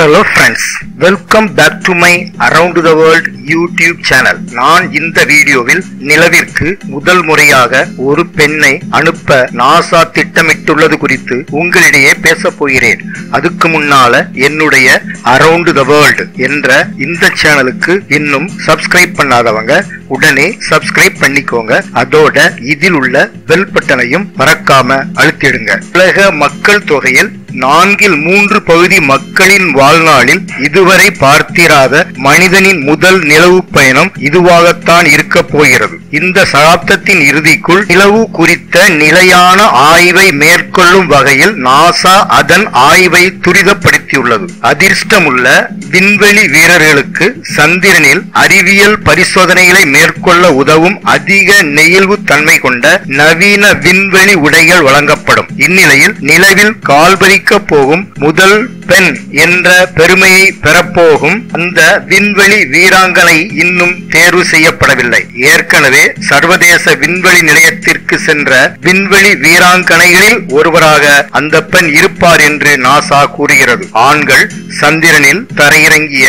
Hello friends welcome back to my around the world YouTube channel நான் இந்த வீடியோவில் நிலவிற்கு முதல் முறையாக ஒரு பெண்ணை அனுப்ப நாசா திட்டமிட்டுள்ளது குறித்து உங்களிடையே பேச போகிறேன். அதுக்கு முன்னால என்னுடைய அரவுண்ட் த வேர்ல்ட் என்ற இந்த சேனலுக்கு இன்னும் சப்ஸ்கிரைப் பண்ணாதவங்க உடனே சப்ஸ்கிரைப் பண்ணிக்கோங்க. அதோட இதில் உள்ள பெல் பட்டனையும் மறக்காம அழுத்திடுங்க. உலக மக்கள் தொகையில் நான்கில் மூன்று பகுதி மக்களின் வாழ்நாளில் இதுவரை பார்த்திராத மனிதனின் முதல் நிலவு பயணம் இதுவாகத்தான் இருக்க போகிறது. இந்த சகாப்தத்தின் இறுதிக்குள் நிலவு குறித்த நிலையான ஆய்வை மேற்கொள்ளும் வகையில் நாசா அதன் ஆய்வை துரிதப்படுத்தியுள்ளது அதிர்ஷ்டமுள்ள விண்வெளி வீரர்களுக்கு சந்திரனில் அறிவியல் பரிசோதனைகளை மேற்கொள்ள உதவும் அதிக நெகிழ்வு தன்மை கொண்ட நவீன விண்வெளி உடைகள் வழங்கப்படும். இந்நிலையில் நிலவில் கால்பறிக்க போகும் முதல் பெண் என்ற பெருமையை பெறப்போகும் அந்த விண்வெளி வீராங்கனை இன்னும் தேர்வு செய்யப்படவில்லை. ஏற்கனவே சர்வதேச விண்வெளி நிலையத்திற்கு சென்ற விண்வெளி வீராங்கனைகளில் ஒருவராக அந்த பெண் இருப்பார் என்று நாசா கூறுகிறது. ஆண்கள் சந்திரனில் தரையிறங்கிய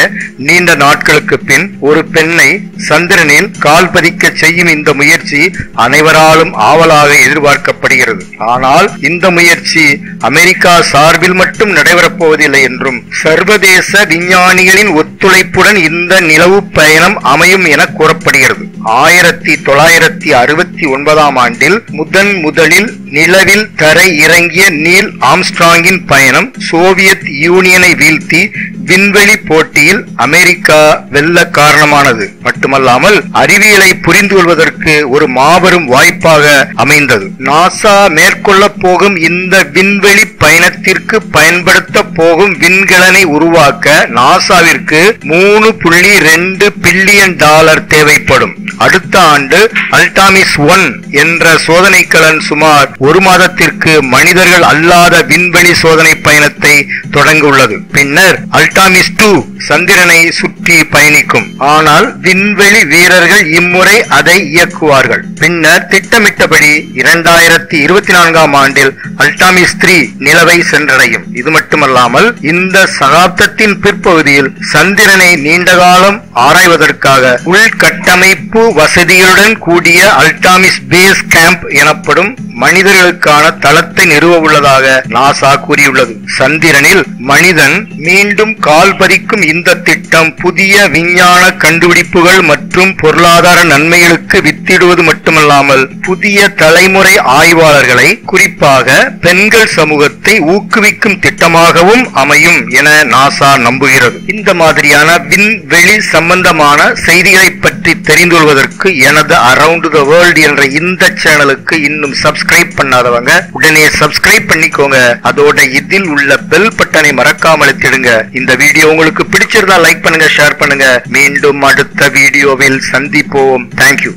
நீண்ட நாட்களுக்கு பின் ஒரு பெண்ணை சந்திரனில் கால் பதிக்க செய்யும் இந்த முயற்சி அனைவராலும் ஆவலாக எதிர்பார்க்கப்படுகிறது. ஆனால் இந்த முயற்சி அமெரிக்கா சார்பில் மட்டும் நடைபெறப் போவதில்லை என்றும். சர்வதேச விஞ்ஞானிகளின் ஒத்துழைப்புடன் இந்த நிலவு பயணம் அமையும் என கூறப்படுகிறது. ஆயிரத்தி தொள்ளாயிரத்தி அறுபத்தி ஒன்பதாம் ஆண்டில் முதன் முதலில் நிலவில் தரை இறங்கிய நீல் ஆம்ஸ்ட்ராங்கின் பயணம் சோவியத் யூனியனை வீழ்த்தி விண்வெளி போட்டியில் அமெரிக்கா வெல்ல காரணமானது. மட்டுமல்லாமல் அறிவியலை புரிந்து கொள்வதற்கு ஒரு மாபெரும் வாய்ப்பாக அமைந்தது. நாசா மேற்கொள்ள போகும் இந்த விண்வெளி பயணத்திற்கு பயன்படுத்த போகும் விண்கலனை உருவாக்க நாசாவிற்கு மூணு புள்ளி ரெண்டு பில்லியன் டாலர் தேவைப்படும். அடுத்த ஆண்டு அல்டாமிஸ் ஒன் என்ற சோதனைக்கலன் சுமார் ஒரு மாதத்திற்கு மனிதர்கள் அல்லாத விண்வெளி சோதனை பயணத்தை தொடங்க உள்ளது. பின்னர் அல்டாமிஸ் டூ சந்திரனை சுற்றி பயணிக்கும். ஆனால் விண் விண்வெளி வீரர்கள் இம்முறை அதை இயக்குவார்கள். பின்னர் திட்டமிட்டபடி இரண்டாயிரத்தி இருபத்தி நான்காம் ஆண்டில் அல்டாமிஸ் த்ரீ நிலவை சென்றடையும். இது மட்டுமல்லாமல் இந்த சகாப்தத்தின் பிற்பகுதியில் சந்திரனை நீண்டகாலம் ஆராய்வதற்காக உள்கட்டமைப்பு வசதிகளுடன் கூடிய அல்டாமிஸ் பேஸ் கேம்ப் எனப்படும் மனிதர்களுக்கான தளத்தை நிறுவ உள்ளதாக நாசா கூறியுள்ளது. சந்திரனில் மனிதன் மீண்டும் கால் பதிக்கும் இந்த திட்டம் புதிய விஞ்ஞான கண்டுபிடிப்புகள் மற்றும் பொருளாதார நன்மைகளுக்கு வித்திடுவது மட்டுமல்லாமல் புதிய தலைமுறை ஆய்வாளர்களை குறிப்பாக பெண்கள் சமூகத்தை ஊக்குவிக்கும் திட்டமாகவும் அமையும் என நாசா நம்புகிறது. இந்த மாதிரியான விண்வெளி சம்பந்தமான செய்திகளை பற்றி தெரிந்து கொள்வதற்கு எனது அரவுண்ட் த வேர்ல்ட் என்ற இந்த சேனலுக்கு இன்னும் சப்ஸ்கிரைப் பண்ணாதவங்க உடனே சப்ஸ்கிரைப் பண்ணிக்கோங்க. அதோட இதில் உள்ள பெல் பட்டனை மறக்காமல் அழுத்திடுங்க இந்த வீடியோ உங்களுக்கு பிடிச்சிருந்தா லைக் பண்ணுங்க ஷேர் பண்ணுங்க. மீண்டும் அடுத்த வீடியோ வீடியோவில் சந்திப்போம் தேங்க்யூ